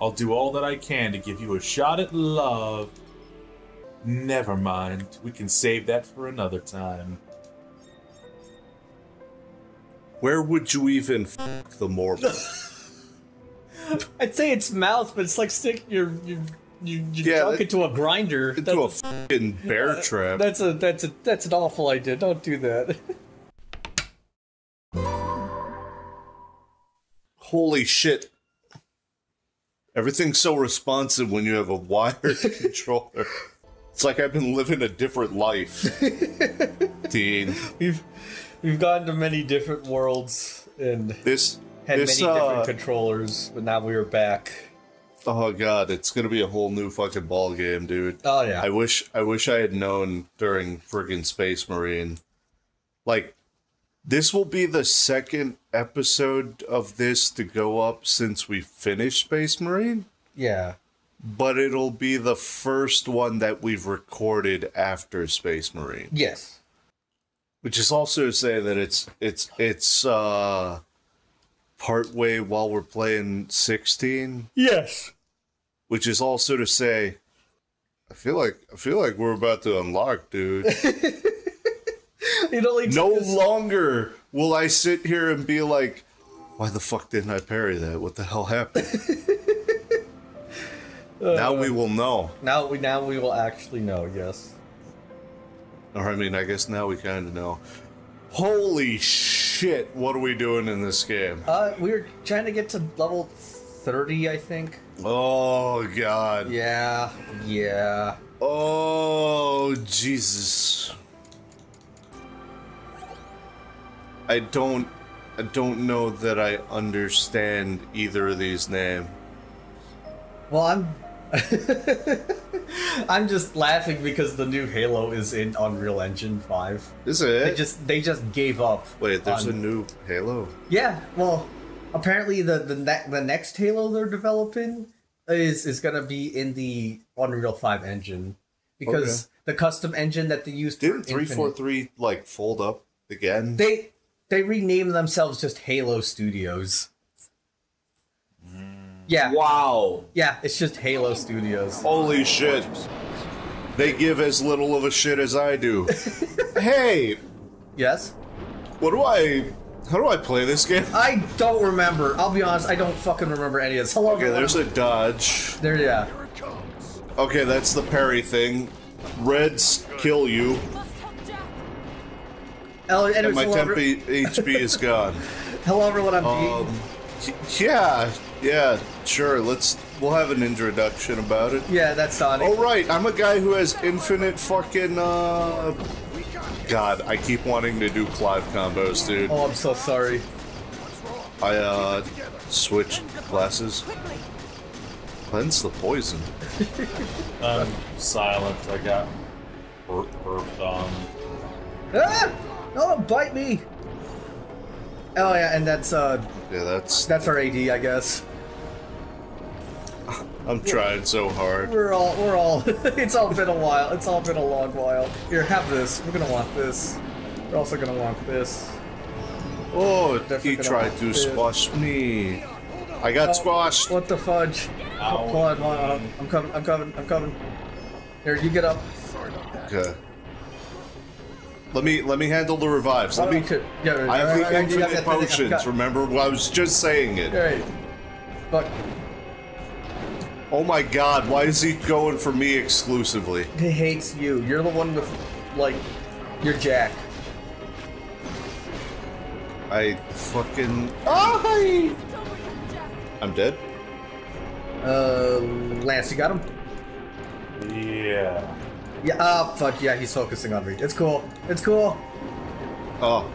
I'll do all that I can to give you a shot at love. Never mind. We can save that for another time. Where would you even fuck the morbid? I'd say it's mouth, but it's like sticking your your you, you Yeah, junk that- into a grinder. Into a fucking bear uh, trap. That's a that's a that's an awful idea. Don't do that. Holy shit. Everything's so responsive when you have a wired controller. It's like I've been living a different life. Dean. We've we've gone to many different worlds and This had this many uh, different controllers, but now we are back. Oh god, it's gonna be a whole new fucking ball game, dude. Oh yeah. I wish I wish I had known during friggin' Space Marine. Like this will be the second episode of this to go up since we finished Space Marine, yeah. but it'll be the first one that we've recorded after Space Marine. Yes. Which is also to say that it's it's it's uh part way while we're playing 16 Yes. which is also to say I feel like I feel like we're about to unlock, dude. No longer will I sit here and be like, why the fuck didn't I parry that? What the hell happened? now we will know. now we now we will actually know. Yes. Or I mean, I guess now we kind of know. Holy shit! What are we doing in this game? Uh, we were trying to get to level thirty, I think. Oh god. Yeah. Yeah. Oh Jesus. I don't I don't know that I understand either of these names. Well, I'm. I'm just laughing because the new Halo is in Unreal Engine Five. Is it? They just they just gave up. Wait, there's a new Halo. Yeah, well, apparently the the ne- the next Halo they're developing is is gonna be in the Unreal Five engine because the custom engine that they used Didn't three Infinite- like fold up again? they they renamed themselves just Halo Studios. Mm. Yeah, wow! yeah, it's just Halo Studios. Holy shit! They give as little of a shit as I do. hey, Yes, what do I? How do I play this game? I don't remember. I'll be honest, I don't fucking remember any of this. Hello, Okay, there's a dodge. there. Yeah, Okay, that's the parry thing. Reds kill you, hello, and my temp HP is gone. hello everyone. I'm Um, yeah, yeah, sure. Let's. We'll have an introduction about it. yeah, that's Donnie. Oh right, I'm a guy who has infinite fucking. uh... God, I keep wanting to do Clive combos, dude. Oh, I'm so sorry. I uh switched classes. Cleanse the poison. I'm silent. I got burped on. Ah! No, don't bite me! Oh yeah, and that's uh Yeah, that's. that's our AD, I guess. I'm trying so hard. We're all we're all it's all been a while. It's all been a long while. Here, have this. We're gonna want this. We're also gonna want this. Oh, Definitely he tried to this. squash me. I got squashed. What the fudge? Ow. Hold on, hold on. I'm coming, I'm coming, I'm coming. Here, you get up. Sorry about that. Okay. Let me let me handle the revives. Let me. Okay, yeah, I have the right, right, you infinite I potions. forgot. Remember, I was just saying it. Alright. Fuck. Oh my God! Why is he going for me exclusively? He hates you. You're the one with, like, you're Jack. I fucking. I. I'm dead. Uh, Lance, you got him? Yeah. Yeah, ah, fuck, yeah, he's focusing on me. It's cool. It's cool. Oh.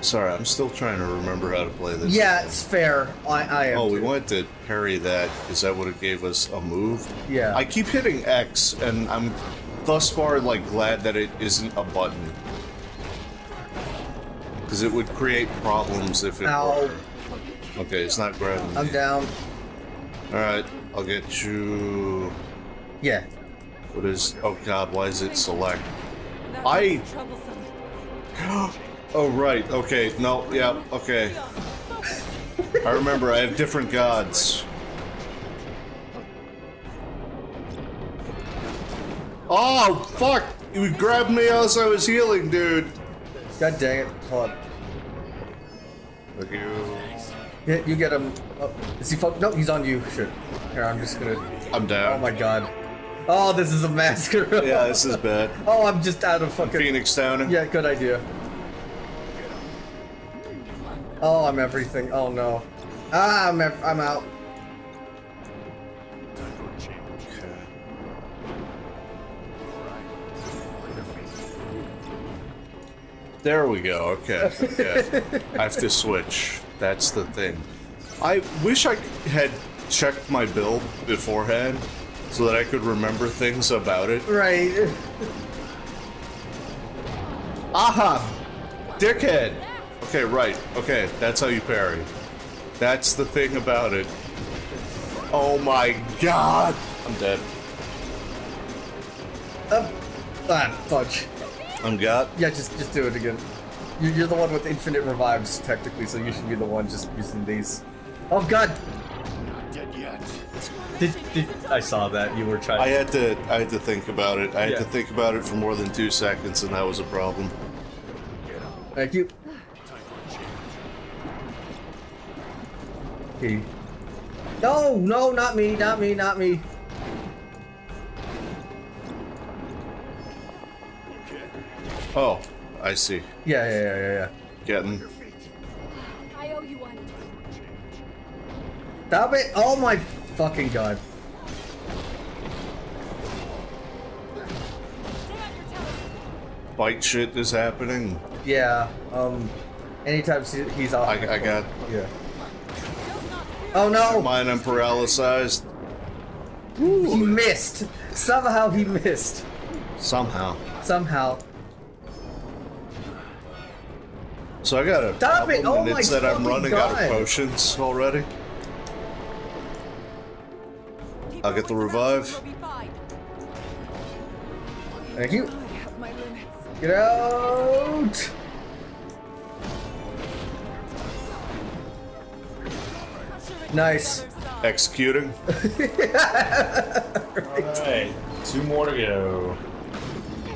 Sorry, I'm still trying to remember how to play this. Yeah, it's fair. I, I am. Oh, we too. wanted to parry that because that would have gave us a move. Yeah. I keep hitting X, and I'm thus far like glad that it isn't a button. Because it would create problems if it Ow. were. Okay, it's not grabbing I'm me. down. Alright, I'll get you. Yeah. What is. Oh god, why is it select? I- Oh, right, okay, no, yeah, okay. I remember I have different gods. Oh, fuck! You grabbed me as I was healing, dude. God dang it. Hold on. Look you. Yeah, you get him. Oh, is he fuck? No, he's on you. Shit. Here, I'm just gonna. I'm down. Oh my god. Oh, this is a massacre. Yeah, this is bad. Oh, I'm just out of fucking. Phoenix Downing. Yeah, good idea. Oh, I'm everything. Oh no. Ah, I'm I'm out. There we go. Okay. okay. I have to switch. That's the thing. I wish I had checked my build beforehand so that I could remember things about it. Right. Aha! Dickhead! Okay, right. Okay, that's how you parry. That's the thing about it. Oh my god! I'm dead. Uh, ah, fudge. I'm got. Yeah, just just do it again. You- You're the one with infinite revives, technically, so you should be the one just using these. Oh god! Not dead yet. Did, did I saw that you were trying? I had to I had to think about it. I had Yeah. to think about it for more than two seconds and that was a problem. Thank you. Okay. No, no, not me, not me, not me. Oh, I see. Yeah, yeah, yeah, yeah, yeah. Getting I owe you one. Stop it! Oh my fucking god. Stay on your toes. bite shit is happening. Yeah, um, anytime he's off. I, I got Yeah. Oh no! mine. I'm paralyzed He missed! Somehow he missed. somehow. Somehow. So I got a Stop it! Oh and my it's that I'm running out of potions already. I'll get the revive. We'll be fine. Thank you. I have my limits. Get out! Nice. Executing. Alright, two more to go.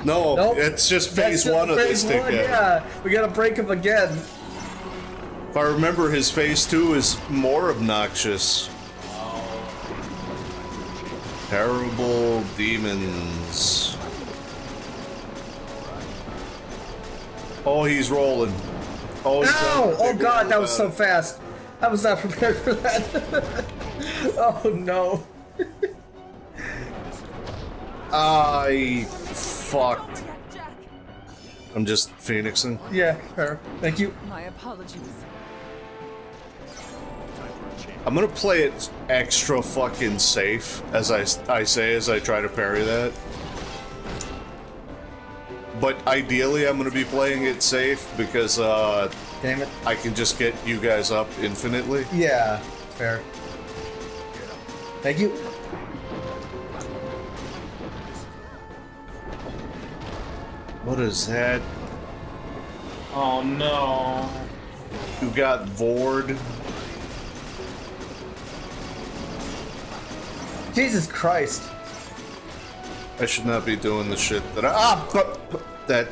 No, Nope. it's just That's phase just one of this one, ticket. Yeah, we gotta break him again. If I remember, his phase two is more obnoxious. Terrible demons. Oh, he's rolling. Oh, he's Ow! Oh god, that was so fast. I was not prepared for that. oh no. I fucked. Jack, Jack. I'm just phoenixing. Yeah, fair. Thank you. My apologies. I'm gonna play it extra fucking safe, as I, I say as I try to parry that. But ideally, I'm gonna be playing it safe because uh, Damn it. I can just get you guys up infinitely. Yeah, fair. Thank you. What is that? Oh no. You got Vord. Jesus Christ. I should not be doing the shit that I. Ah! but- but- That.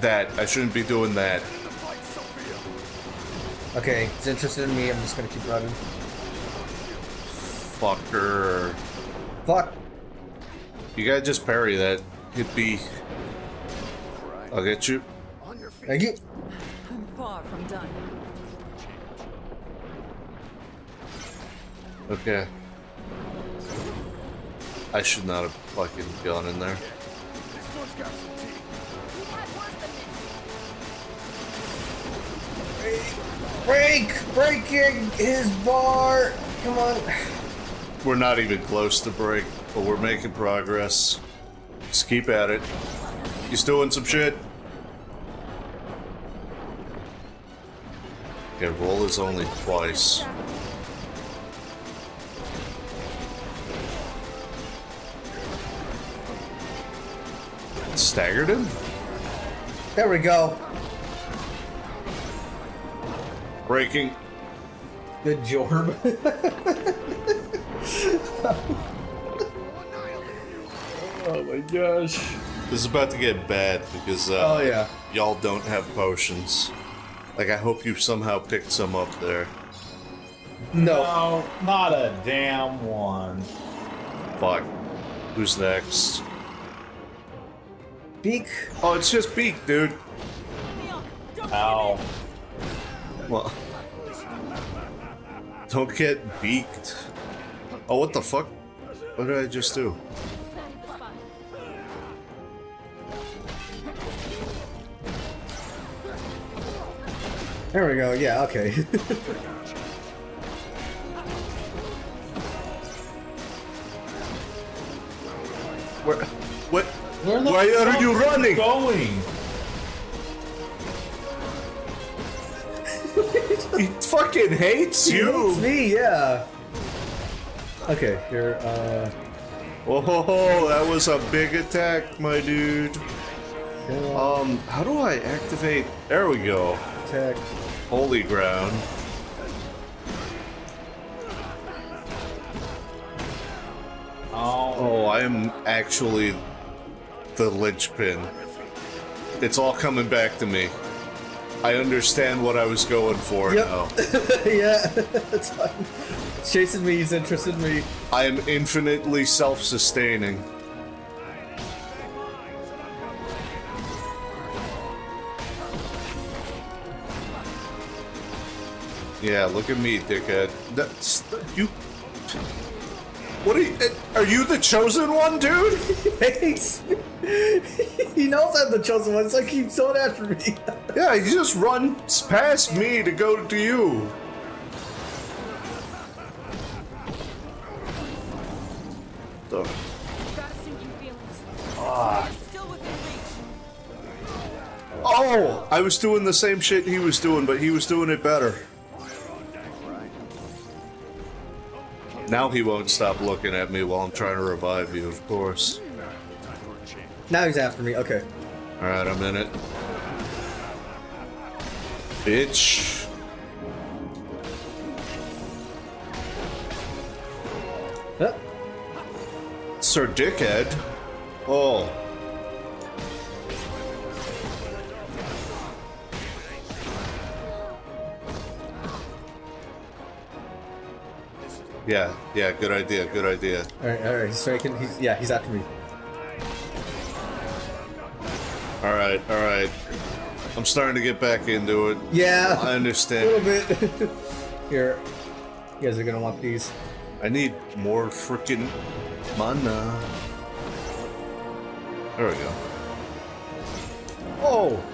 That. I shouldn't be doing that. Okay, he's interested in me. I'm just gonna keep running. Fucker. Fuck. You gotta just parry that. Hit B. I'll get you. On your feet. Thank you. I'm far from done. Okay. I should not have fucking gone in there. This one's got some teeth. We had worse than this. Break! Breaking his bar! Come on. We're not even close to break, but we're making progress. Just keep at it. He's doing some shit. Okay, roll is only twice. Staggered him? There we go. Breaking. Good jorb. oh my gosh. This is about to get bad because uh, Oh yeah. y'all don't have potions. Like, I hope you somehow picked some up there. No. No, not a damn one. Fuck. Who's next? Beak. Oh, it's just Beak, dude. Leon, Ow. Well, don't get beaked. Oh, what the fuck? What did I just do? There we go. Yeah. Okay. Where? What? Where the Why are you running? Going. He fucking hates It's you. me. Yeah. Okay. Here. Uh. Whoa, that was a big attack, my dude. Um, how do I activate? There we go. Attack. Holy ground. Oh. Oh, I am actually the linchpin. It's all coming back to me. I understand what I was going for Yep. now. yeah. it's fine. It's chasing me. He's interested in me. I am infinitely self-sustaining. Yeah, look at me, dickhead. That's you. What are you? eh, Are you the chosen one, dude? Thanks. he knows I'm the chosen one. Like he's going after me. Yeah, he just runs past me to go to you. Oh, I was doing the same shit he was doing, but he was doing it better. Now he won't stop looking at me while I'm trying to revive you, of course. Now he's after me. Okay. Alright, I'm in it. Bitch. Huh? Sir Dickhead. Oh. Yeah, yeah, good idea, good idea. All right. All right. He's striking. He's yeah. He's after me. Alright, alright. I'm starting to get back into it. Yeah. I understand. A little bit. Here. You guys are gonna want these. I need more freaking mana. There we go. Oh.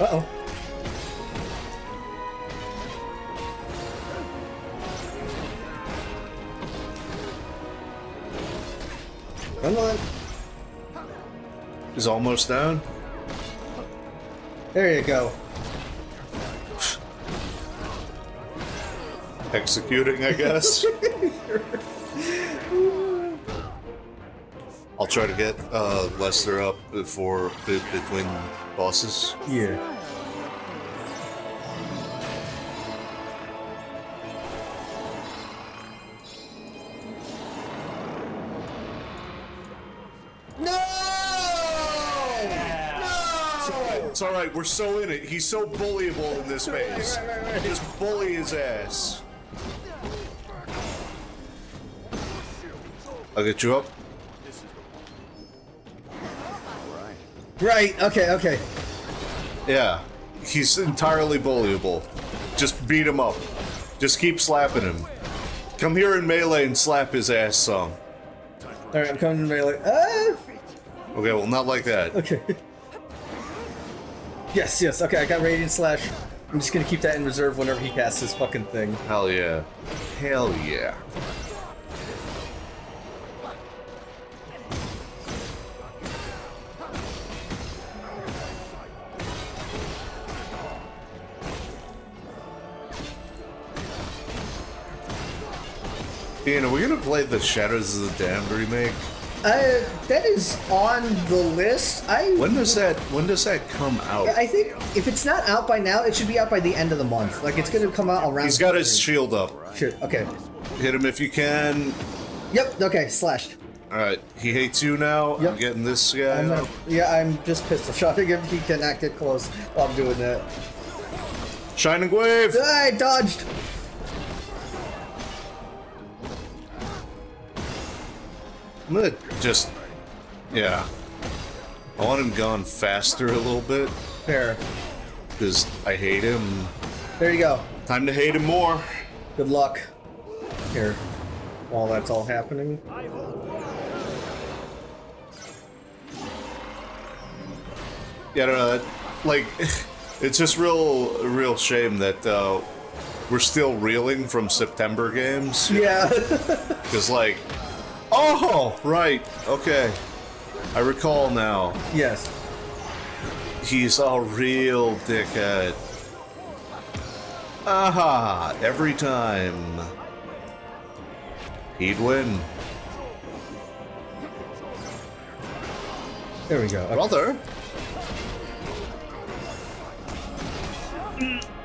Uh Come on. Is almost down. There you go. Executing, I guess. I'll try to get uh, Lester up before between bosses. Yeah. We're so in it. He's so bullyable in this phase. Right, right, right. Just bully his ass. I'll get you up. Right, okay, okay. Yeah, he's entirely bullyable. Just beat him up. Just keep slapping him. Come here in melee and slap his ass some. Alright, I'm coming to melee. Ah! Okay, well, not like that. Okay. Yes, yes, okay, I got Radiant Slash. I'm just gonna keep that in reserve whenever he casts his fucking thing. Hell yeah. Hell yeah. Ian, are we gonna play the Shadows of the Damned remake? Uh, that is on the list. I When does that when does that come out? I think if it's not out by now, it should be out by the end of the month. Like it's gonna come out around. He's got his shield up. Sure. Okay. Hit him if you can. Yep. Okay. Slashed. Alright, he hates you now. Yep. I'm getting this guy. I'm gonna, yeah, I'm just pistol shotting him. He cannot get close while I'm doing that. Shining wave! I dodged. I'm gonna just Yeah. I want him gone faster a little bit, Fair. because I hate him. There you go. Time to hate him more. Good luck. Here. While that's all happening. Yeah, I don't know. That, like, it's just real, real shame that uh, we're still reeling from September games. Yeah. Because, like, oh, right, okay. I recall now. yes. He's a real dickhead. Aha! Every time. He'd win. There we go. Okay. Brother!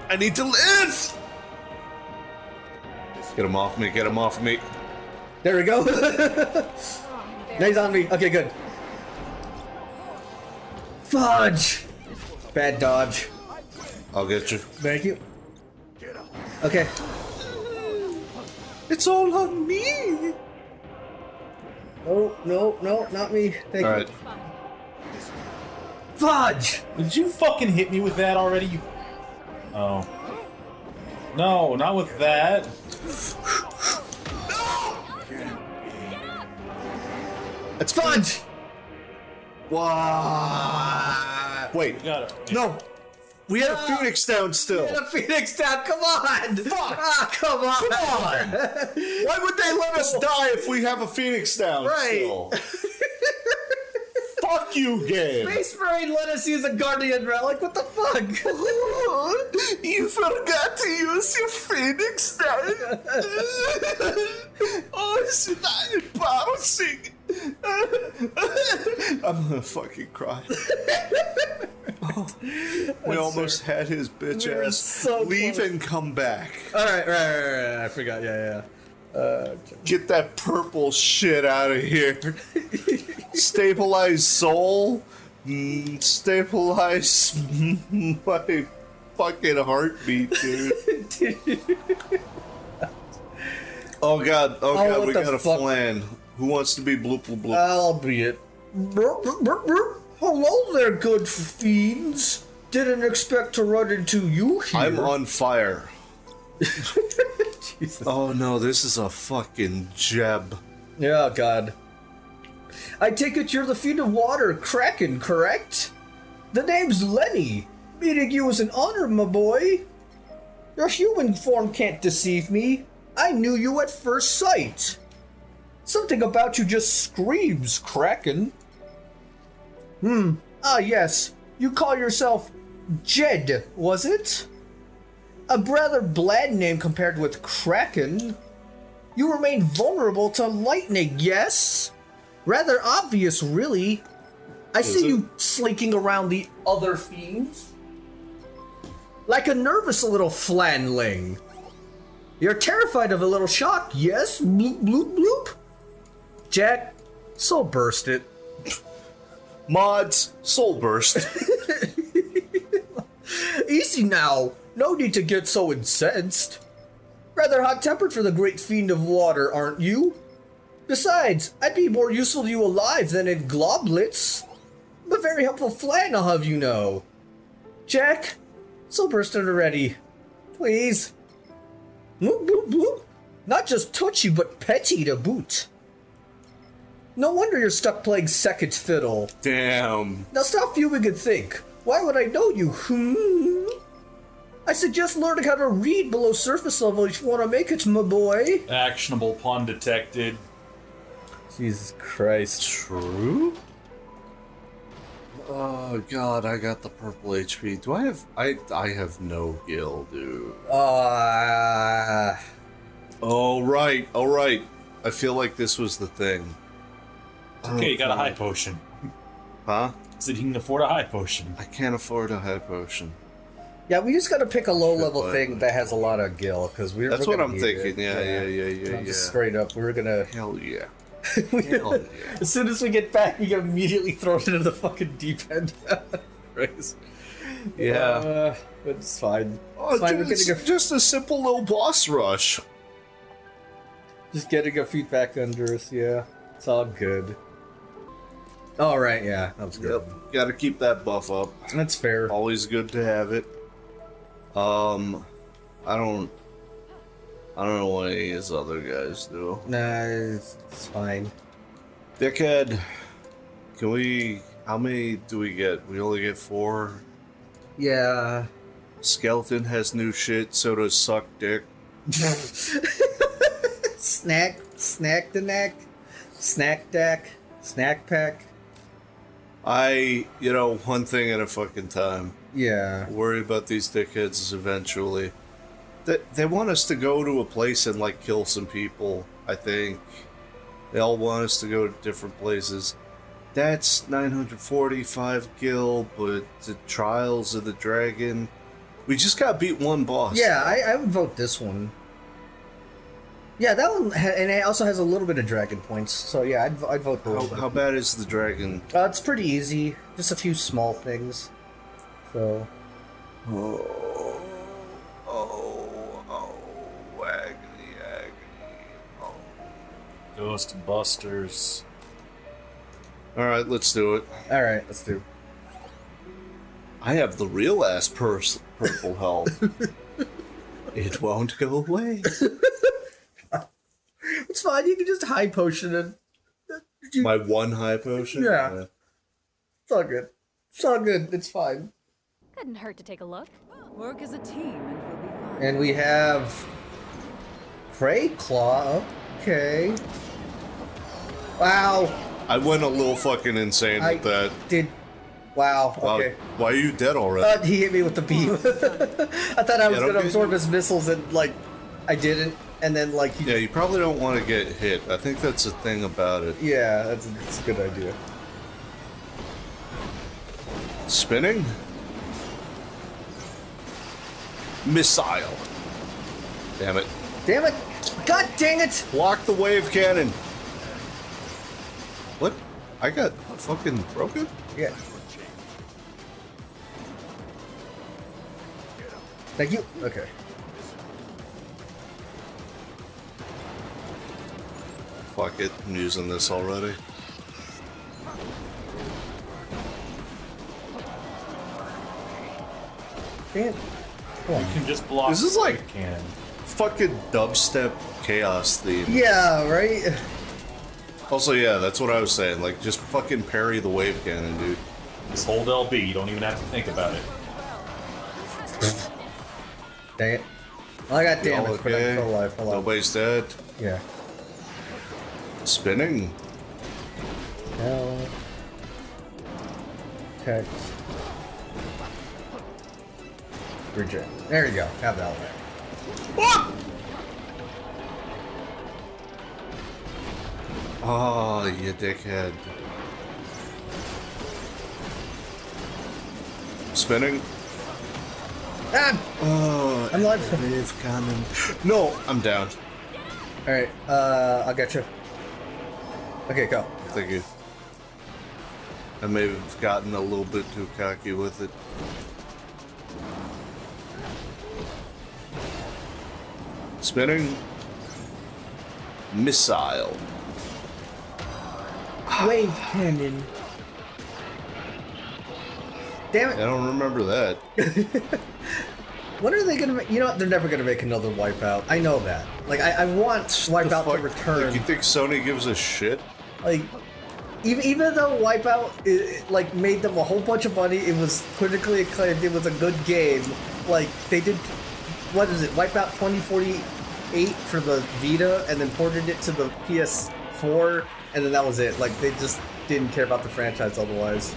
I need to live! Get him off me, get him off me. There we go. Oh, now he's on me. Okay, good. Fudge! Bad dodge. I'll get you. Thank you. Okay. It's all on me! Oh, no, no, not me. Thank Alright. you. Fudge! Did you fucking hit me with that already? You. Oh. No, not with that. It's Fudge! Wow. Wait, Got it. no! We had a Phoenix down still! The Phoenix down, come on! Fuck! Ah, come on! Come on! Why would they let us die if we have a Phoenix down Right. still? Fuck you, game! Space Marine let us use a Guardian Relic, what the fuck? You forgot to use your Phoenix down. oh, it's not embarrassing. I'm gonna fucking cry. Oh, we almost had his bitch We ass so leave close. and come back. Alright, right, right, right, right, I forgot, yeah, yeah. Uh, Get that purple shit out of here. Stabilize soul. Mm, Stabilize my fucking heartbeat, dude. Oh god, oh, Oh, god, we got a fuck? flan. Who wants to be bloop bloop bloop? I'll be it. Burp, burp, burp. Hello there, good fiends. Didn't expect to run into you here. I'm on fire. Jesus. Oh no, this is a fucking jeb. Yeah, God. I take it you're the Fiend of Water, Kraken, correct? The name's Lenny. Meeting you is an honor, my boy. Your human form can't deceive me. I knew you at first sight. Something about you just screams, Kraken. Hmm. Ah, yes. You call yourself Jed, was it? A rather bland name compared with Kraken. You remain vulnerable to lightning, yes? Rather obvious, really. I see it? you slinking around the other fiends. Like a nervous little flanling. You're terrified of a little shock, yes? Bloop, bloop, bloop. Jack, soul burst it. Mods, soul burst. Easy now. No need to get so incensed. Rather hot tempered for the great fiend of water, aren't you? Besides, I'd be more useful to you alive than in globlets. I'm a very helpful flan, I'll have you know. Jack, so bursted already. Please. Bloop, bloop, bloop. Not just touchy, but petty to boot. No wonder you're stuck playing second fiddle. Damn. Now stop fuming and think. Why would I know you? Hmm? I suggest learning how to read below surface level if you want to make it, my boy. Actionable pun detected. Jesus Christ. True? Oh god, I got the purple HP. Do I have I I have no gil, dude. Uh, Oh right, oh. I feel like this was the thing. It's okay, you got a high potion. Huh? Said you can afford a high potion. I can't afford a high potion. Yeah, we just gotta pick a low level but- thing that has a lot of gil because we're. That's we're what gonna I'm need thinking. it. Yeah, yeah, yeah, yeah, I'm yeah. Just straight up, we're gonna. Hell yeah. Hell yeah. As soon as we get back, we get immediately thrown into the fucking deep end. Race. Yeah. Uh, but it's fine. Oh, it's fine. dude, We're it's getting just a simple little boss rush. just getting our feet back under us. Yeah, it's all good. All right. Yeah, that was good. Yep. Got to keep that buff up. That's fair. Always good to have it. Um, I don't. I don't know what any of his other guys do. Nah, it's, it's fine. Dickhead, can we? How many do we get? We only get four. Yeah. Skeleton has new shit. So does suck dick. snack, snack the neck, snack deck, snack pack. I, you know, one thing at a fucking time. Yeah. Worry about these dickheads eventually. They, they want us to go to a place and like kill some people. I think they all want us to go to different places. That's 945 gil, but the Trials of the Dragon. We just got beat one boss. Yeah, I, I would vote this one. Yeah, that one, ha- and it also has a little bit of dragon points. So yeah, I'd, I'd vote the How, how bad is the dragon? Uh, it's pretty easy. Just a few small things. So Oh, oh, oh, agony, agony. Oh. Ghostbusters. All right, let's do it. all right, let's do. I have the real ass purse, purple health. it won't go away. It's fine. You can just high potion it. My one high potion. Yeah. It's all good. It's all good. It's fine. Couldn't hurt to take a look. Work as a team and we'll be fine. And we have Prey Claw. Okay. Wow. I went a little fucking insane I with that. did. Wow. Wow, Okay. Why are you dead already? Uh, he hit me with the beam. I thought I was Yeah, gonna absorb his missiles, and like, I didn't. And then like, yeah, you probably don't want to get hit. I think that's the thing about it. yeah, that's a, that's a good idea. Spinning? Missile. Damn it. Damn it! God dang it! Block the wave cannon. What? I got fucking broken? Yeah. Thank you. Okay. Fuck it. I'm using this already. Damn. Come on. You can just block This is like- wave cannon. Fucking dubstep chaos theme. Yeah. Right. Also, yeah, that's what I was saying. Like, just fucking parry the wave cannon, dude. Just hold LB. You don't even have to think about it. Dang it. Well, I got All damage, but I'm okay? still alive. Hold on. Nobody's dead. Yeah. Spinning. Hell. Text. Reject. There you go. Have that one. Oh, you dickhead. Spinning. Ah! Oh, I'm alive. wave cannon. No, I'm down. Alright, uh, I'll get you. Okay, go. Thank you. I may have gotten a little bit too cocky with it. Spinning. Missile. Wave cannon. Damn it. I don't remember that. When are they gonna make, you know what, they're never gonna make another Wipeout. I know that. Like, I, I want Wipeout to Fuck, return. Like, you think Sony gives a shit? Like even even though Wipeout it, like made them a whole bunch of money, it was critically acclaimed. It was a good game. Like they did, what is it? Wipeout 2048 for the Vita, and then ported it to the PS4, and then that was it. Like they just didn't care about the franchise otherwise.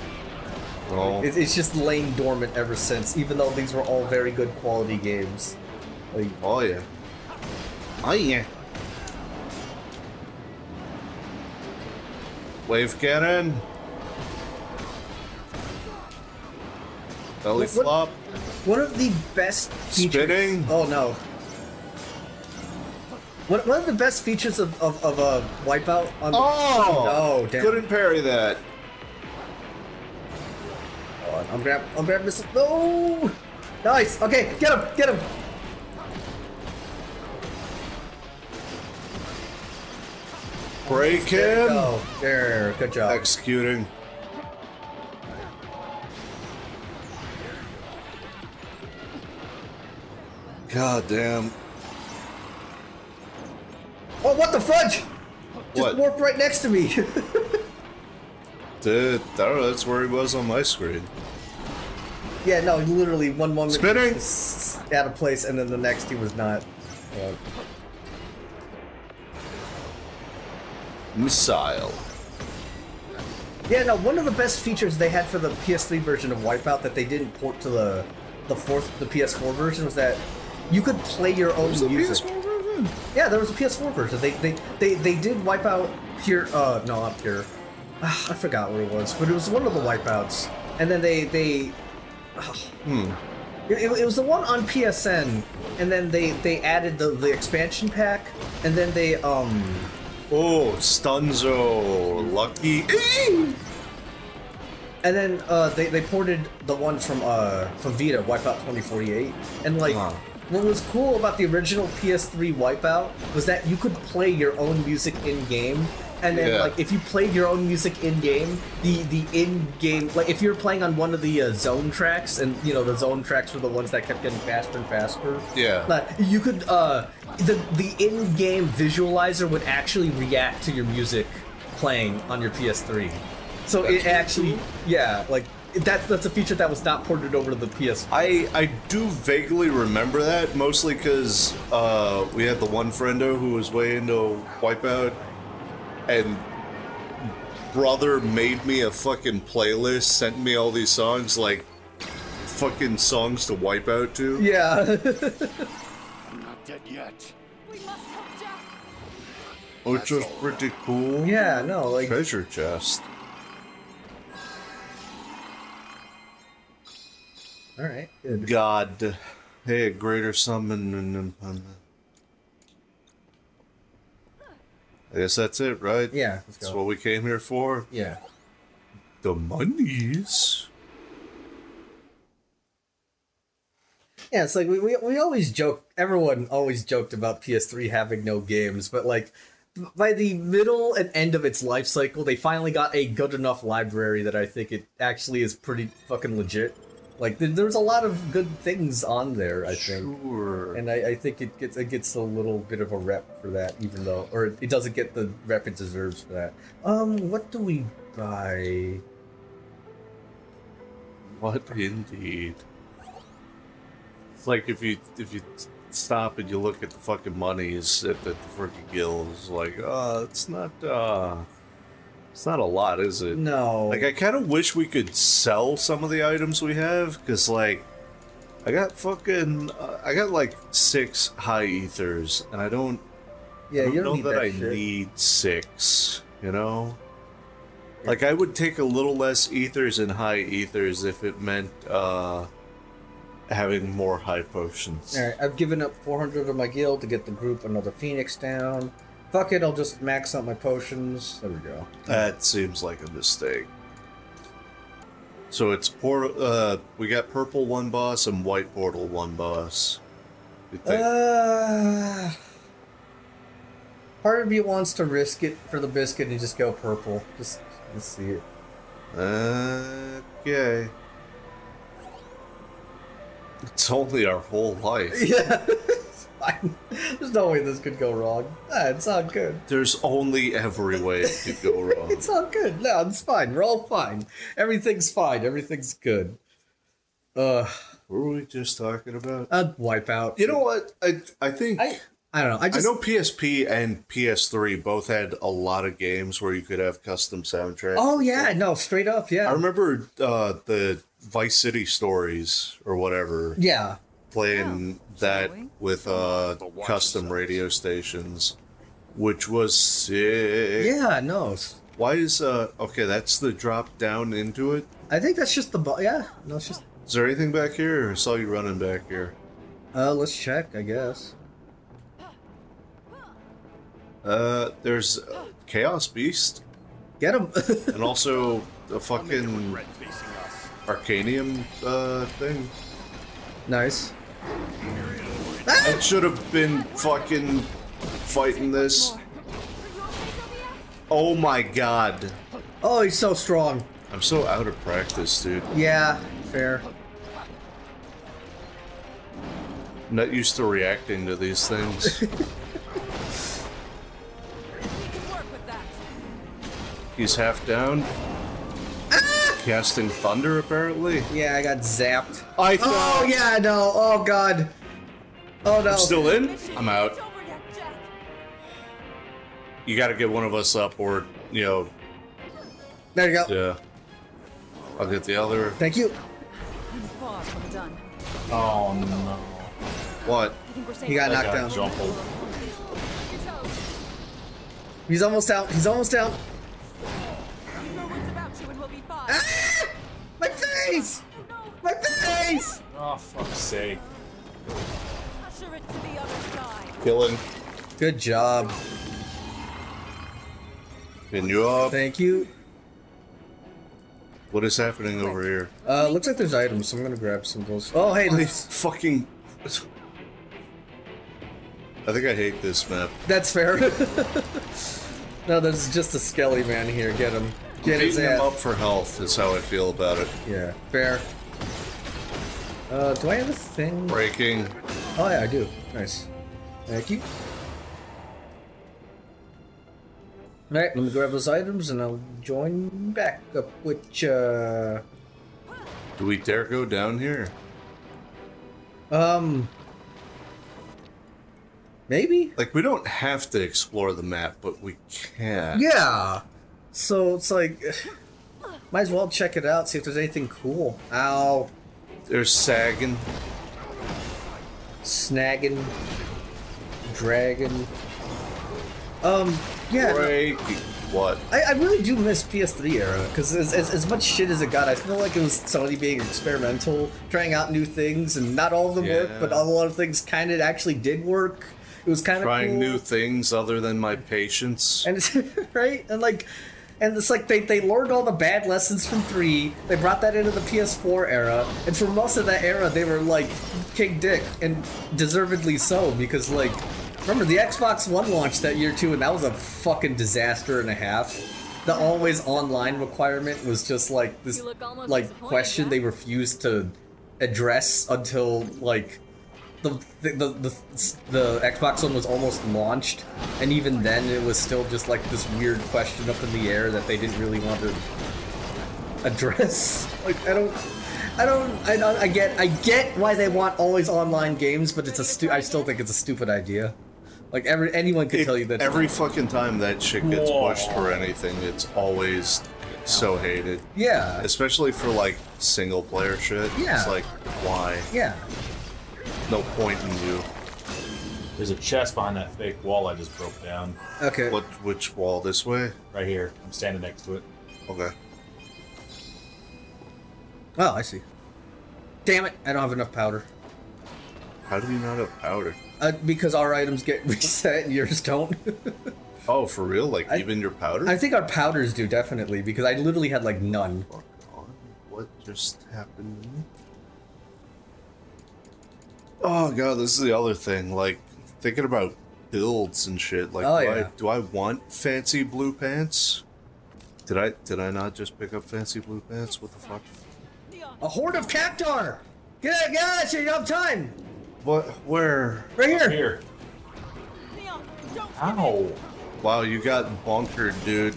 Well, It, it's just lain dormant ever since. Even though these were all very good quality games. Like oh yeah. Oh yeah. Wave cannon. Belly What- what- flop. One of the best features. Spinning. Oh no. One, one of the best features of, of, of a wipeout on Oh! no, damn. Couldn't parry that. On, I'm grab I'm grabbing this no Nice! Okay, get him! Get him! Break There, him. go. there, good job. Executing. God damn. Oh what the fudge! Just What? warped right next to me! Dude, I don't know, that's where he was on my screen. yeah, no, he literally one moment Spinning. he was out of place and then the next he was not. Yeah. Missile. Yeah, no, one of the best features they had for the PS3 version of Wipeout that they didn't port to the the fourth the PS4 version was that you could play your own music. Yeah, there was a PS4 version. They they they, they did Wipeout Pure uh no not Pure. Ah, I forgot what it was, but it was one of the Wipeouts. And then they they Hmm. it, it- it was the one on PSN, and then they they added the the expansion pack, and then they um Oh, Stunzo. Lucky. And then uh, they, they ported the one from uh, from Vita, Wipeout 2048. And like, what was cool about the original PS3 Wipeout was that you could play your own music in game. And then Yeah. like, if you played your own music in game, the the in game like if you're playing on one of the uh, zone tracks, and you know the zone tracks were the ones that kept getting faster and faster. Yeah. But you could uh, the the in game visualizer would actually react to your music playing on your PS3. So That's it actually, yeah, like that's that's a feature that was not ported over to the PS. I I do vaguely remember that mostly because uh, we had the one friendo who was way into Wipeout, and brother made me a fucking playlist, sent me all these songs like fucking songs to wipe out to. Yeah, I'm not dead yet. We must help Jack. Which was pretty cool. yeah, no, like Treasure chest. all right, good. God. Hey, a greater summon. and- and- I guess that's it, right? Yeah, That's what we came here for. Yeah, The monies. yeah. It's like we, we we always joke. Everyone always joked about PS3 having no games, but like by the middle and end of its life cycle, they finally got a good enough library that I think it actually is pretty fucking legit. Like there, there's a lot of good things on there. I think. Sure. And I, I think it gets it gets a little bit of a rep for that, even though, or it doesn't get the rep it deserves for that. Um, what do we buy? What indeed? It's like if you if you stop and you look at the fucking monies at the, the freaking guilds, like, uh, it's not uh, it's not a lot, is it? No, Like, I kind of wish we could sell some of the items we have, because, like, I got fucking, uh, I got like six high ethers, and I don't, yeah, I don't you don't need that, that I shit. need six, you know? Like, I would take a little less ethers and high ethers if it meant, uh, having more high potions. All right, I've given up 400 of my gil to get the group another phoenix down. Fuck it, I'll just max out my potions. There we go. That seems like a mistake. So it's por- uh, we got purple one boss and white portal one boss. You think? Uh, part of me wants to risk it for the biscuit and just go purple. Just, let's see it. Okay. It's only our whole life. Yeah, fine. There's no way this could go wrong. Ah, it's all good. There's only every way it could go wrong. It's all good. No, it's fine. We're all fine. Everything's fine. Everything's good. Uh, what were we just talking about? I'd wipe out. You know what? I I think I I don't know. I I know PSP and PS3 both had a lot of games where you could have custom soundtracks. Oh yeah, no, straight up, yeah. I remember uh, the Vice City stories or whatever. yeah. Playing that with uh, custom radio stations, which was sick. Yeah, no. Why is uh okay? That's the drop down into it. I think that's just the bu- yeah. No, it's just. Is there anything back here? I saw you running back here. Uh, let's check. I guess. Uh, there's uh, Chaos Beast Get him. and also the fucking Red facing us. Arcanium uh thing. nice. I should have been fucking fighting this. Oh my god. Oh, he's so strong. I'm so out of practice, dude. Yeah, fair. I'm not used to reacting to these things. Work with that. He's half down. Casting thunder, apparently. Yeah, I got zapped. I Oh yeah, no. Oh god. Oh no. I'm still in. I'm out. is over, Jack Jack. You got to get one of us up, or you know, There you go. yeah. I'll get the other. Thank you. I'm far from done. Oh no. What? I think we're safe. He got knocked guy down. jumbled. He's almost out. He's almost out. Ah! My face! My face! Oh fuck's sake. usher it to the other side. Killing. Good job. Getting you up. Thank you. What is happening over here? Uh, looks like there's items, so I'm gonna grab some of those. Oh, hey, I there's- fucking. I think I hate this map. that's fair. no, there's just a skelly man here. Get him. Get his Beating him up for health is how I feel about it. Yeah, fair. Uh, do I have a thing? Breaking. Oh yeah, I do. Nice. Thank you. Alright, let me grab those items and I'll join back up with uh Do we dare go down here? um maybe? Like, we don't have to explore the map, but we can. Yeah. So it's like might as well check it out, see if there's anything cool. Ow. There's sagging. Snagging. Dragon. Um, yeah. Breaking. What? I, I really do miss PS3 era because as, as, as much shit as it got, I feel like it was Sony being experimental, trying out new things, and not all of them worked, but a lot of things kind of actually did work. It was kind of Trying cool. new things other than my patience. and it's right and like and it's like they, they learned all the bad lessons from 3 they brought that into the ps4 era. And for most of that era they were like king dick and deservedly so because like remember the xbox one launched that year too and that was a fucking disaster and a half. The always online requirement was just like this You look almost like question they refused to address until like the, the, the, the, the Xbox One was almost launched, and even then it was still just like this weird question up in the air that they didn't really want to address. Like I don't, I don't, I don't, I get, I get why they want always online games, but it's a stu- I still think it's a stupid idea. Like every anyone could It- tell you that every fucking time that shit gets Whoa. pushed for anything, it's always so hated. yeah, Especially for like single player shit. Yeah. It's like, why? yeah. No point in you. There's a chest behind that fake wall I just broke down. Okay. What? Which wall? This way? Right here. I'm standing next to it. Okay. Oh, I see. Damn it! I don't have enough powder. How do you not have powder? Uh, because our items get reset and yours don't. Oh, for real? Like I- even your powder? I think our powders do definitely because I literally had like none. Fuck on. What just happened to me? Oh god, this is the other thing. Like thinking about builds and shit. Like, Oh, do, yeah. I, do I want fancy blue pants? Did I did I not just pick up fancy blue pants? What the fuck? A horde of cactuar! Get out, get out, you don't have time! What? Where? Right here! Here. Ow. Wow, you got bunkered, dude.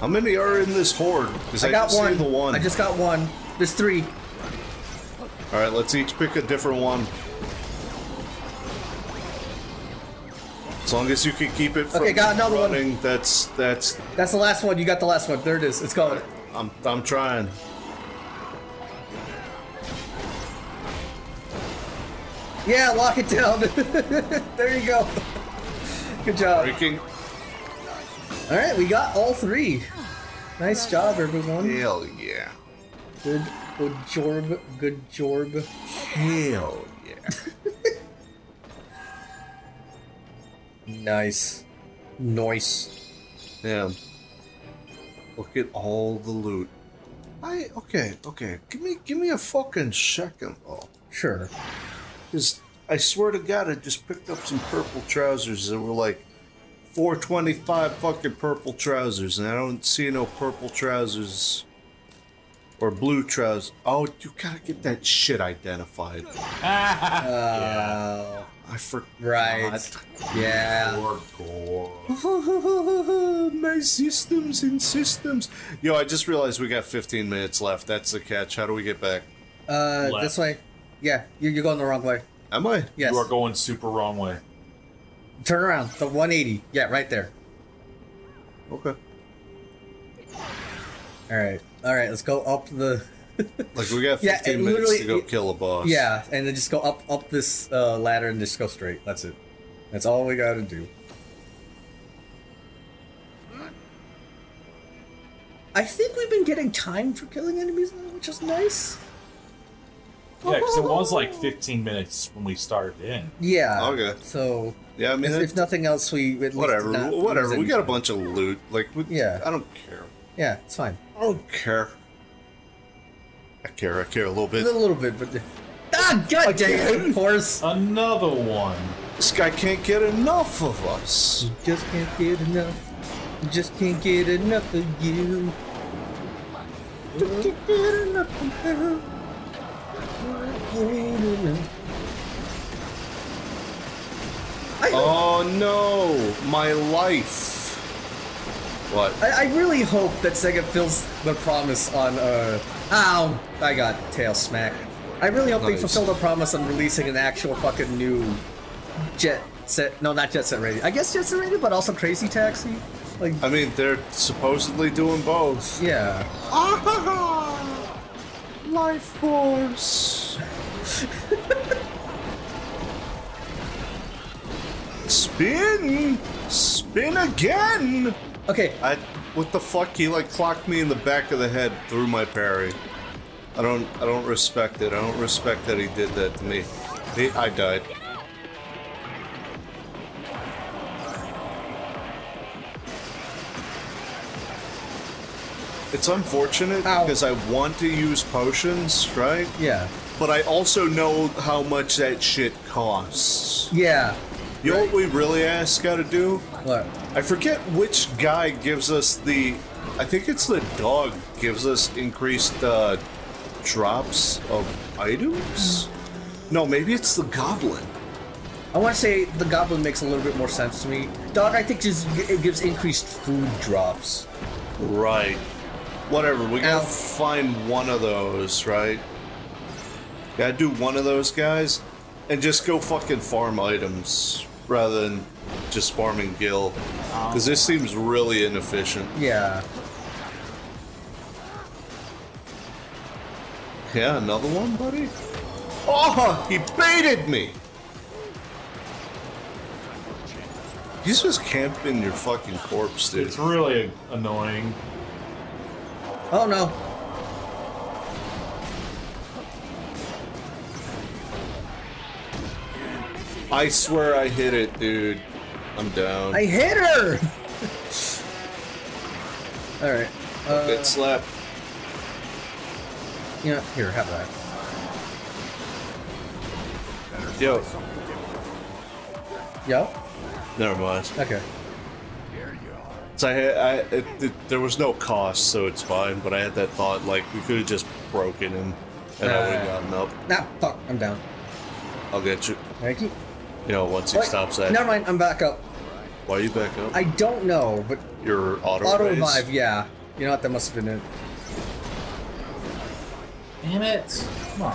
How many are in this horde? Because I, I got see one. the one. I just got one. There's three. All right, let's each pick a different one. As long as you can keep it from Okay, got another one. running, that's that's. That's the last one. You got the last one. There it is. It's going. I'm I'm trying. Yeah, lock it down. there you go. Good job. Breaking. All right, we got all three. Nice job, everyone. Hell yeah. Good, good job, good job. Hell yeah. Nice, nice. Yeah. Look at all the loot. I okay, okay. Give me give me a fucking second though. Sure. Cause I swear to God I just picked up some purple trousers that were like 425 fucking purple trousers and I don't see no purple trousers or blue trousers. Oh, you gotta get that shit identified. Uh, I forgot. right. Yeah. Or gore. My systems and systems. Yo, I just realized we got 15 minutes left. That's the catch. How do we get back? Uh, Left. this way. Yeah, you're, you're going the wrong way. Am I? Yes. You are going super wrong way. Turn around. The 180. Yeah, right there. Okay. All right. All right. Let's go up the. Like we got 15 Yeah, minutes to go it- kill a boss. Yeah, and then just go up up this uh, ladder and just go straight. That's it. That's all we gotta do. I think we've been getting time for killing enemies now, which is nice. Yeah, because it was like 15 minutes when we started in. Yeah. Okay. So Yeah, I mean, if, if nothing else, we at least whatever. not Whatever. lose We got a bunch of loot. Like, we, Yeah. I don't care. Yeah, it's fine. I don't care. I care. I care a little bit. A little bit, but ah, god dang it! Of course. Another one. This guy can't get enough of us. Just can't get enough. Just can't get enough of you. Just can't get enough of you. Can't get enough. I, Oh no, my life. What? I, I really hope that Sega fills the promise on uh ow I got tail smack. I really hope they fulfill the promise on releasing an actual fucking new Jet Set no not Jet Set Radio. I guess Jet Set Radio but also Crazy Taxi. Like I mean, they're supposedly doing both. yeah. Ah, life force. Spin, spin again. Okay, I, what the fuck? He like clocked me in the back of the head through my parry. I don't, I don't respect it. I don't respect that he did that to me. He, I died. It's unfortunate Ow. because I want to use potions, right? yeah. But I also know how much that shit costs. Yeah. You know what we really ask gotta do? What? I forget which guy gives us the. I think it's the dog gives us increased uh, drops of items. No, maybe it's the goblin. I want to say the goblin makes a little bit more sense to me. Dog, I think just it gives increased food drops. Right. Whatever. We gotta Ow. find one of those, right? Gotta do one of those guys, and just go fucking farm items rather than just farming gil. Because oh. this seems really inefficient. Yeah. Yeah, another one, buddy? Oh, he baited me! He's just camping your fucking corpse, dude. It's really annoying. Oh no. I swear I hit it, dude. I'm down. I hit her! Alright. Uh, slapped. you know, here, have that. Yo, Yo? never mind. Okay. So I, had- I it, it, there was no cost, so it's fine. But I had that thought, like we could have just broken him, and I would have Uh. gotten up. Nah, fuck, I'm down. I'll get you. Thank you. You know, once he Wait, stops that. Never mind, I'm back up. Why are you back up? I don't know, but Your auto, auto raise? revive, yeah. You know what? That must have been it. Damn it. Come on.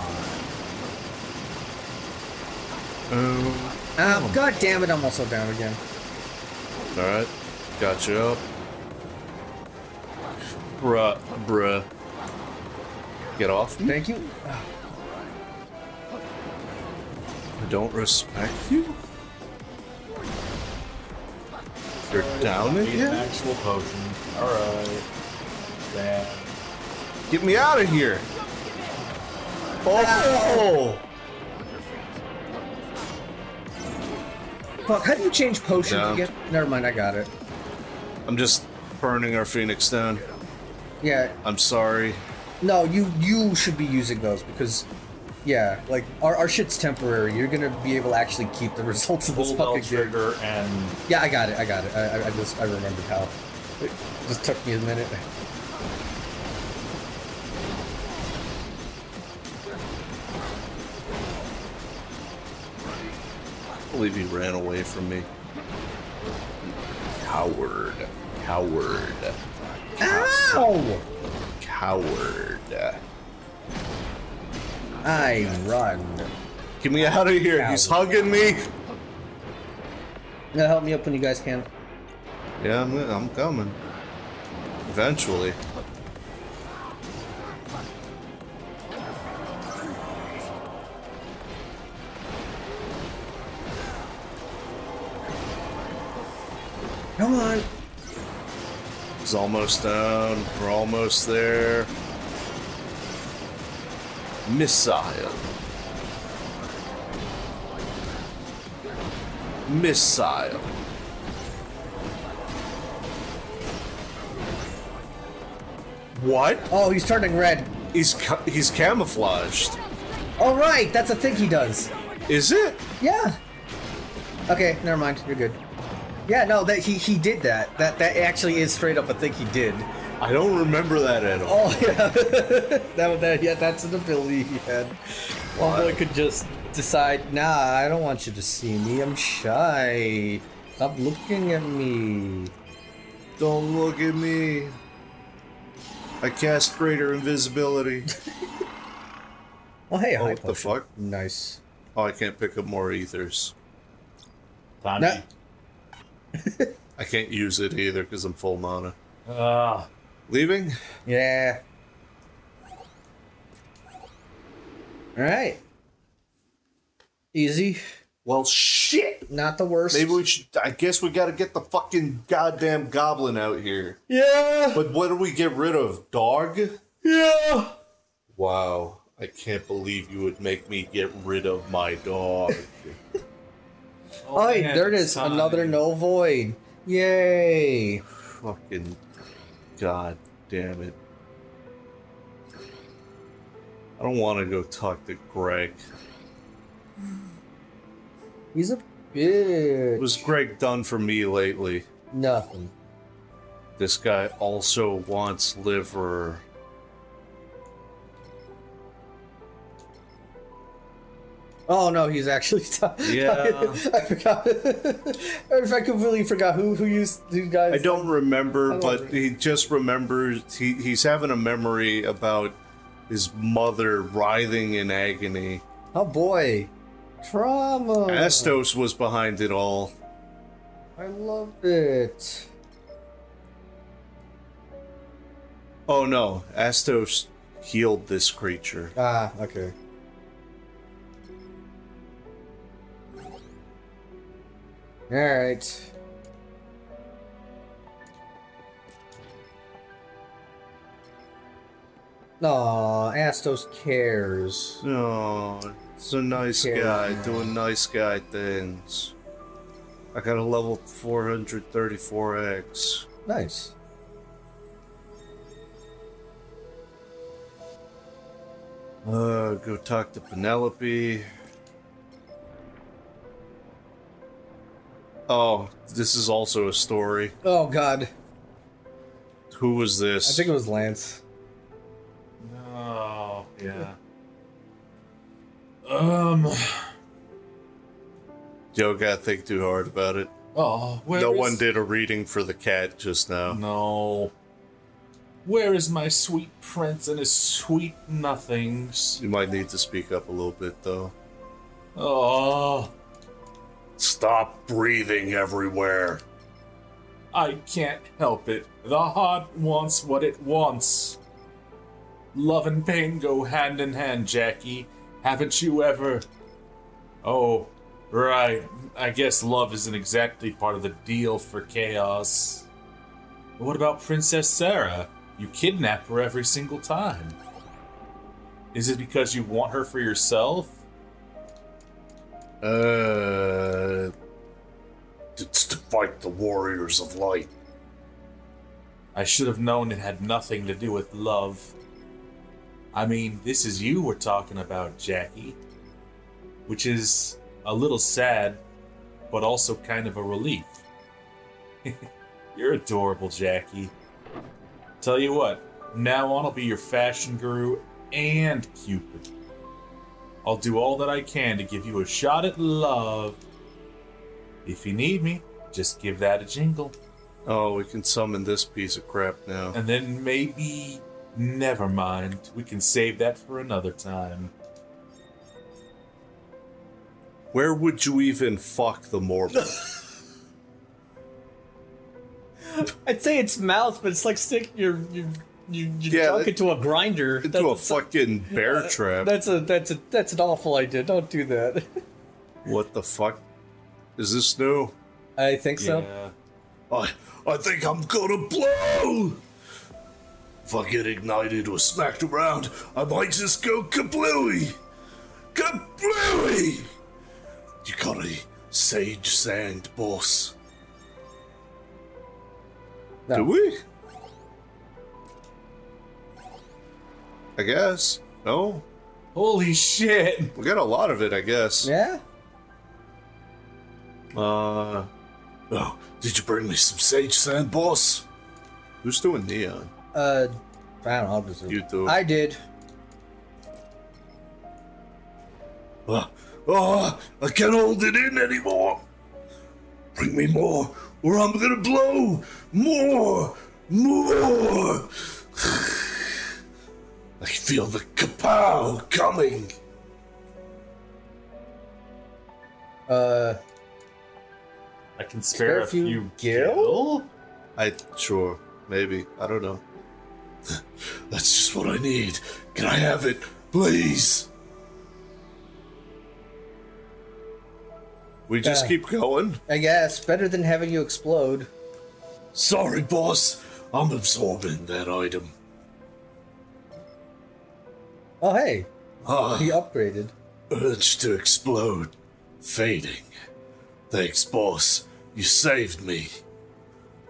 Oh. Ah, god damn it, I'm also down again. All right, got you up. Bruh, bruh. Get off me. Thank you. I don't respect you. You're down Need an actual potion. Alright. Bad. Get me out of here! Oh! Fuck, how do you change potions Down. again? Never mind, I got it. I'm just burning our phoenix down. Yeah, I'm sorry. no, you you should be using those because, yeah, like our, our shit's temporary. You're gonna be able to actually keep the results of this Full belt fucking game. trigger and Yeah, I got it. I got it. I, I- I just I remembered how. It just took me a minute. I believe he ran away from me. Coward. Coward. Ow! Coward. I run. Get me out of here. He's hugging me. Now help me up when you guys can. Yeah, I'm, I'm coming. Eventually. Come on. He's almost down. We're almost there. Missile. Missile. What? Oh, he's turning red. He's ca- he's camouflaged. All right, that's a thing he does. Is it? Yeah. Okay, never mind. You're good. Yeah, no, that he he did that. That that actually is straight up a thing he did. I don't remember that at all. Oh yeah, that, that yeah, that's an ability he had. One boy could just decide, nah, I don't want you to see me. I'm shy. Stop looking at me. Don't look at me. I cast greater invisibility. Oh hey, Oh, hi, what the potion. fuck? Nice. Oh, I can't pick up more ethers. time Nah. I can't use it either because I'm full mana. Ah, Leaving? Yeah. All right. Easy. Well, shit. Not the worst. Maybe we should. I guess we got to get the fucking goddamn goblin out here. Yeah. But what do we get rid of? Dog? Yeah. Wow. I can't believe you would make me get rid of my dog. Oh, hey, there it's time. Another no void. Yay. fucking god damn it. I don't want to go talk to Greg. He's a bitch. What has Greg done for me lately? Nothing. This guy also wants liver. Oh no, he's actually. Yeah. I forgot. I completely forgot who who used these guys. I don't remember, I but remember. he just remembers he, he's having a memory about his mother writhing in agony. Oh boy, trauma. Astos was behind it all. I love it. Oh no, Astos healed this creature. Ah, okay. All right. Aw, Astos cares. No, it's a nice Okay. guy doing nice guy things. I got a level 434x. Nice. Uh, go talk to Penelope. Oh, this is also a story. Oh God, Who was this? I think it was Lance. Oh, yeah. Um. Yo, gotta think too hard about it. Oh, where no is- one did a reading for the cat just now. No. Where is my sweet prince and his sweet nothings? You might need to speak up a little bit, though. Oh, Stop breathing everywhere. I can't help it. The heart wants what it wants. Love and pain go hand in hand, Jackie. Haven't you ever? Oh, Right. I guess love isn't exactly part of the deal for chaos. What about Princess Sarah? You kidnap her every single time. Is it because you want her for yourself? Uh, it's to fight the warriors of light. I should have known it had nothing to do with love. I mean, this is you we're talking about, Jackie. Which is a little sad, but also kind of a relief. You're adorable, Jackie. Tell you what, now on I'll be your fashion guru and Cupid. I'll do all that I can to give you a shot at love. If you need me, just give that a jingle. Oh, we can summon this piece of crap now. And then maybe. Never mind. We can save that for another time. Where would you even fuck the Morbol? I'd say it's mouth, but it's like sticking your your you, you Yeah, junk that- into a grinder. Into a That's- fucking bear uh, trap. That's a that's a that's an awful idea. Don't do that. What the fuck? Is this new? I think so. Yeah. I I think I'm gonna blow. If I get ignited or smacked around, I might just go kablooey. Kablooey! You got a sage sand, boss? No. Do we? I guess. No? Holy shit! We got a lot of it, I guess. Yeah. Uh. Oh, did you bring me some sage sand, boss? Who's doing neon? Uh, I don't know. I'll just You do. I did. Uh, oh, I can't hold it in anymore. Bring me more, or I'm gonna blow more, more. I feel the kapow coming. Uh, I can spare a few few gil? gil? I sure, maybe, I don't know. That's just what I need. Can I have it, please? We just Yeah. keep going. I guess better than having you explode. Sorry, boss. I'm absorbing that item. Oh hey, Ah, he upgraded. urge to explode. Fading. Thanks, boss. You saved me.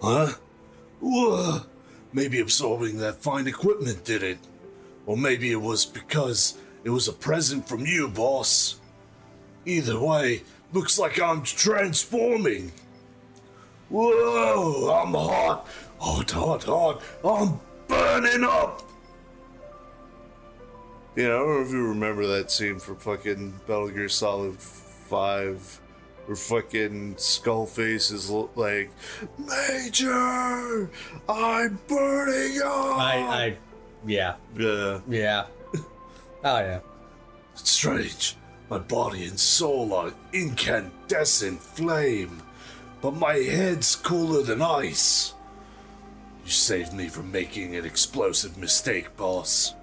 Huh? Whoa. Maybe absorbing that fine equipment did it. Or maybe it was because it was a present from you, boss. Either way, looks like I'm transforming. Whoa, I'm hot. Hot, hot, hot. I'm burning up. Yeah, I don't know if you remember that scene from fucking Metal Gear Solid 5 where fucking Skullface is like, Major, I'm burning up. I I, yeah Yeah, yeah. Oh yeah. it's strange. My body and soul are incandescent flame, but my head's cooler than ice. You saved me from making an explosive mistake, boss.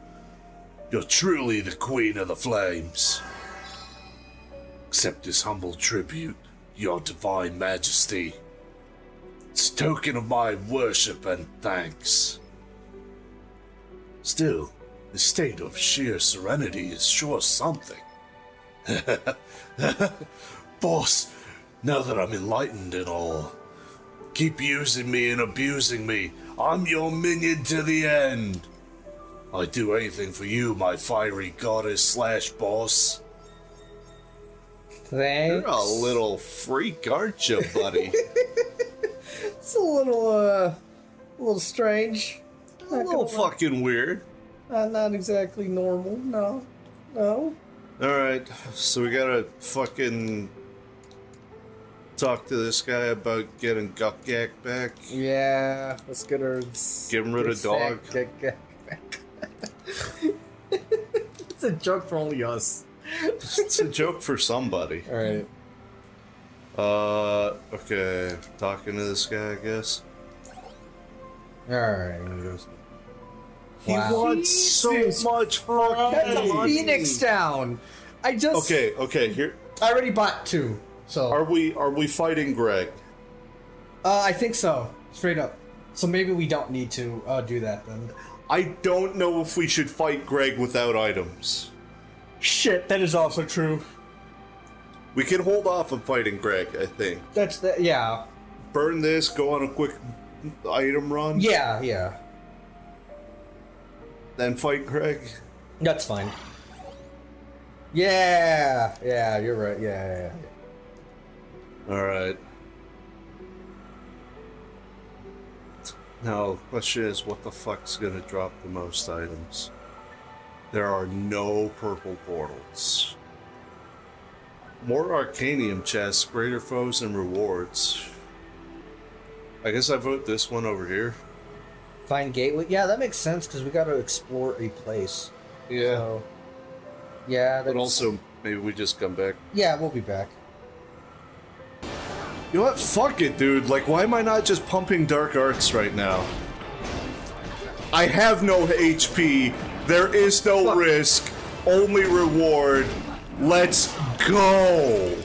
You're truly the queen of the flames. Accept this humble tribute, your divine majesty. It's a token of my worship and thanks. Still, the state of sheer serenity is sure something. Boss, now that I'm enlightened and all, keep using me and abusing me. I'm your minion to the end. I'd do anything for you, my fiery goddess slash boss. Thanks. You're a little freak, aren't you, buddy? It's a little uh, a little strange. a little fucking weird. Uh, not exactly normal. No, no. Alright, so we gotta fucking talk to this guy about getting Gukgak back. Yeah, let's get her. Get rid of dog. Get, get, it's a joke for only us. It's a joke for somebody. All right. Uh, okay. Talking to this guy, I guess. All right. He Wow. wants so much fucking That's a. Phoenix Down. I just. Okay, okay. Here, I already bought two, so Are we are we fighting Greg? uh, I think so. Straight up. So maybe we don't need to uh, do that then. I don't know if we should fight Greg without items. Shit, that is also true. We can hold off on fighting Greg, I think. That's the yeah, Burn this, go on a quick item run, yeah, yeah. then fight Greg. That's fine. Yeah, yeah, you're right. Yeah, yeah, yeah. Alright. Now, the question is, what the fuck's gonna drop the most items? There are no purple portals. More Arcanium chests, greater foes and rewards. I guess I vote this one over here. Find gateway. Yeah, that makes sense because we got to explore a place. Yeah. So, yeah, But also, maybe we just come back. yeah, we'll be back. You know what? Fuck it, dude. Like, why am I not just pumping Dark Arts right now? I have no HP. There is no Fuck. risk. Only reward. Let's go.